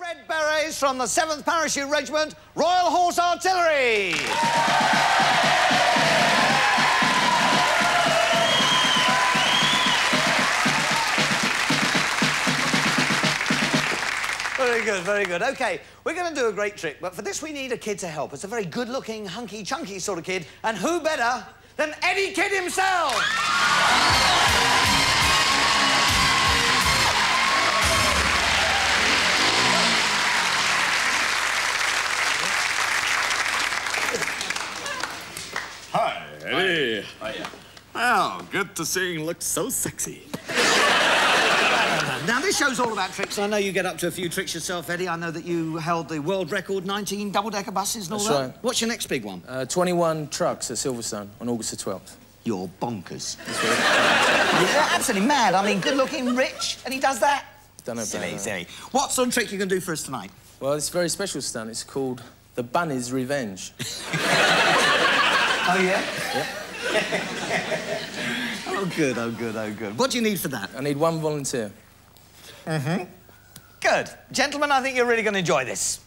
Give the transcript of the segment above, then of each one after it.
Red Berets from the 7th Parachute Regiment, Royal Horse Artillery. Very good, very good. OK, we're going to do a great trick, but for this we need a kid to help. It's a very good-looking, hunky-chunky sort of kid, and who better than Eddie Kidd himself? Eddie. Hiya. Oh, good to see you look so sexy. Now, this show's all about tricks. I know you get up to a few tricks yourself, Eddie. I know that you held the world record 19 double-decker buses and all That's that. right. What's your next big one? Uh, 21 trucks at Silverstone on August the 12th. You're bonkers. yeah, absolutely mad. I mean, good-looking, rich, and he does that? Don't know about Silly, that. silly. What sort of trick you going to do for us tonight? Well, it's a very special stunt. It's called the Bunny's Revenge. Oh, yeah? Oh, good, oh, good, oh, good. What do you need for that? I need one volunteer. Mm-hmm. Good. Gentlemen, I think you're really going to enjoy this.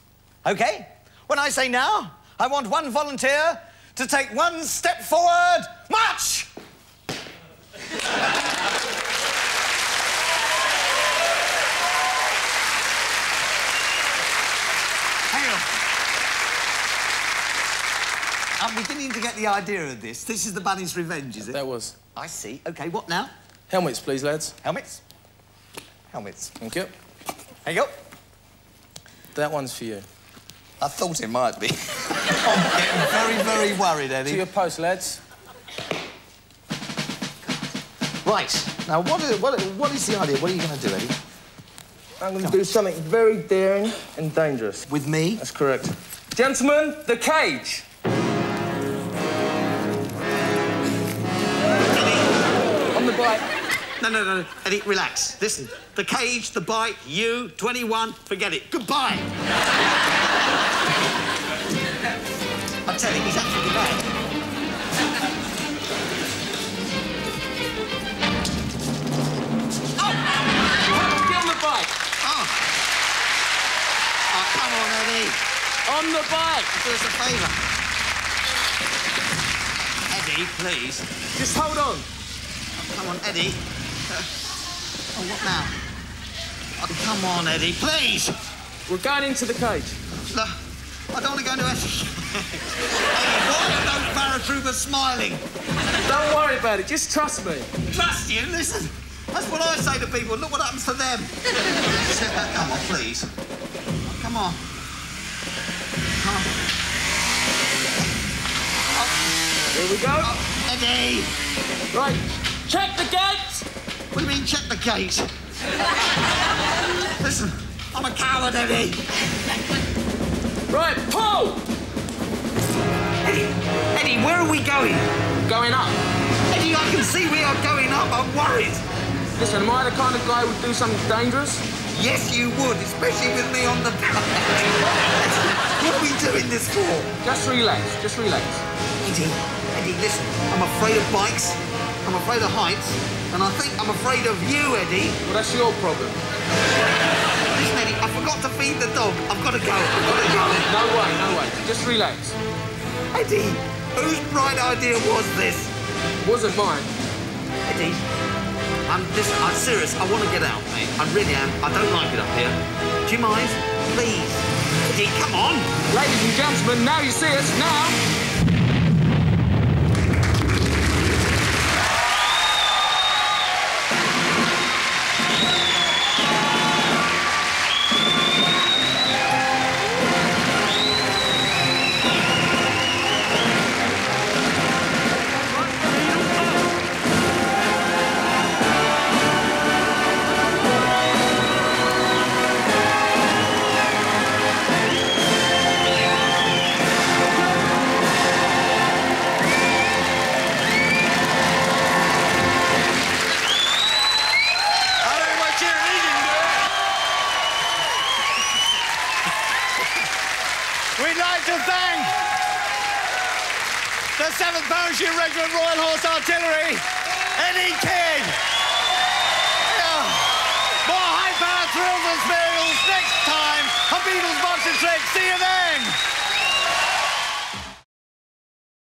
OK? When I say now, I want one volunteer to take one step forward. March! I'm beginning to get the idea of this. This is the Bunny's Revenge, is it? That was. I see. OK, what now? Helmets, please, lads. Helmets? Helmets. Thank you. There you go. That one's for you. I thought it might be. I'm getting very, very worried, Eddie. To your post, lads. Right. Now, what is, what, what is the idea? What are you going to do, Eddie? I'm going to do something very daring and dangerous. With me? That's correct. Gentlemen, the cage. Bike. No, no, no. Eddie, relax. Listen, the cage, the bike, you, 21, forget it. Goodbye. I'm telling you, he's absolutely right. Oh, get on the bike. Oh. Oh, come on, Eddie. On the bike. Do us a favour. Eddie, please. Just hold on. Come on, Eddie. Uh, oh, what now? Oh, come on, Eddie, please. We're going into the cage. No, I don't want to go into Eddie. Eddie, why are those paratroopers smiling? Don't worry about it. Just trust me. Trust you, listen. That's what I say to people. Look what happens to them. Come on, please. Come on. Come on. Here we go. Oh, Eddie! Right. Check the gate. What do you mean, check the gate? listen, I'm a coward, Eddie. Right. Pull. Eddie, Eddie, where are we going? Going up. Eddie, I can see we are going up. I'm worried. Listen, am I the kind of guy who would do something dangerous? Yes, you would, especially with me on the back. what are we doing this for? Just relax. Just relax. Eddie, Eddie, listen. I'm afraid of bikes. I'm afraid of heights. And I think I'm afraid of you, Eddie. Well, that's your problem. Listen, Eddie, I forgot to feed the dog. I've got to go. I've got to go. No way, no way. Just relax. Eddie, whose bright idea was this? Wasn't mine. Eddie, I'm listen, I'm serious. I want to get out, mate. I really am. I don't like it up here. Do you mind? Please. Eddie, come on. Ladies and gentlemen, now you see us. Now. We'd like to thank the 7th Parachute Regiment Royal Horse Artillery, Eddie Kidd.